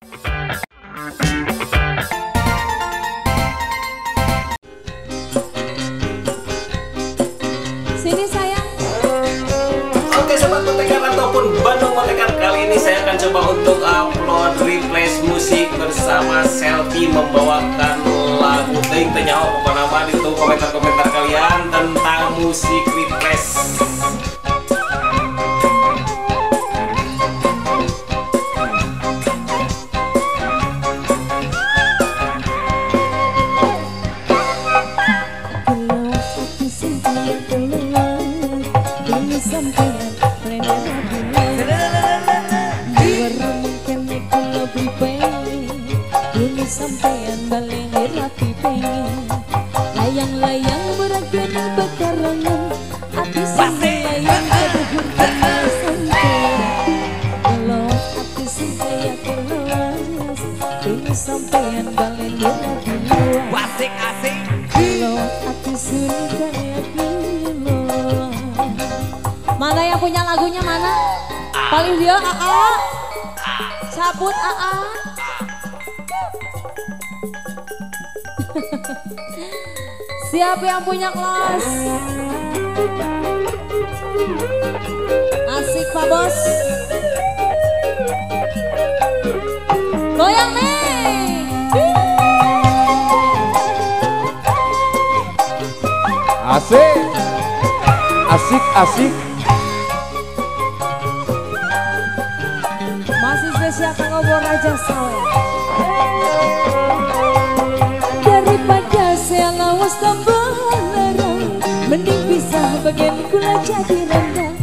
Sini sayang. Oke sobat Motekan ataupun Bandung Motekan kali ini saya akan coba untuk upload replace musik bersama Selfie membawakan Layang-layang berat dengan pekarangan -layang sampean balik rapi luar. Asik asik Kalau hati sudah kilo Mana yang punya lagunya mana? Paling dia AA Sabut AA Siapa yang punya kelas? Asik Pak Bos Asik. Asik, asik. Masih spesial Kang Obor aja sawe. Daripada saya lawas tambah larang Mending bisa bagian kula jadi rendah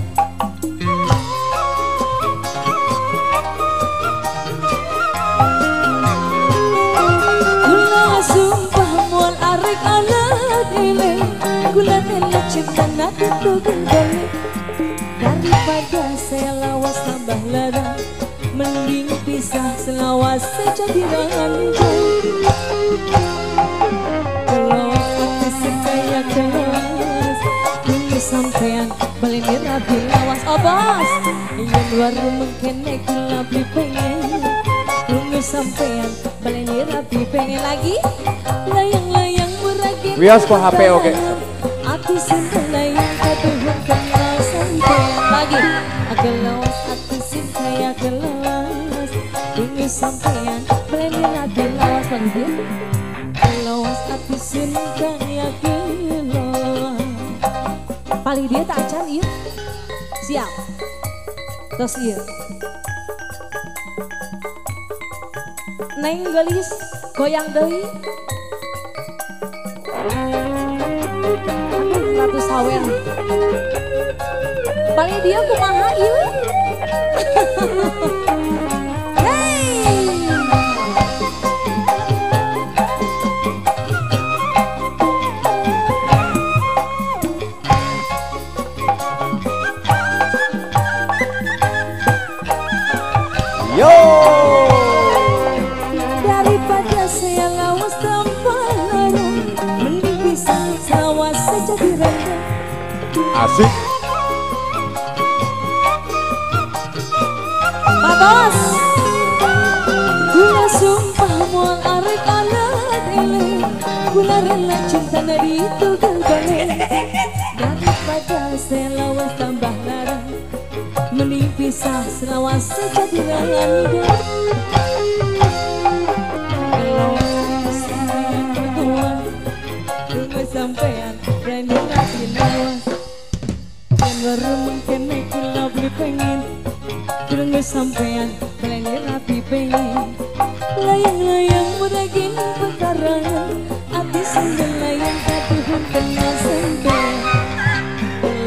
tuh balik Daripada saya lawas tambah larang Mending pisah selawas sejadi rantai Kalau hati sekaya kelas Tunggu sampean balik rapi lawas bos Yang luar mengkene kula beli pengen Tunggu sampean balik rapi pengen lagi. Layang-layang meragin Wias kok HP oke. Hati sinta layang Lawas hati sinta ya kelas Tunggu sampean balik rapi lawas Lagi dia Lawas hati sinta ya kelas Paling dia tak acan iya? Siap. Terus iya. Neng gelis goyang deui. Ratu sawer. Paling dia kumaha ieu? Hey! Pak Bos. Gula sumpah mual arek ele Gula rela cinta dari itu Daripada saya lawas tambah selawas direndam Kalau Tunggu sampean berani rapi pengen Layang-layang meragin pekarangan Hati sendal layang katuhun kena sampean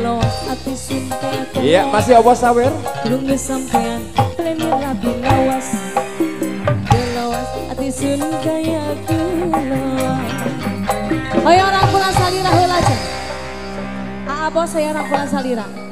Los hati sumpah Iya, masih awas sawer. Tunggu sampean berani rapi lawas kelas Ayo orang pulang salira heula aja. Aa bos saya orang pulang salira.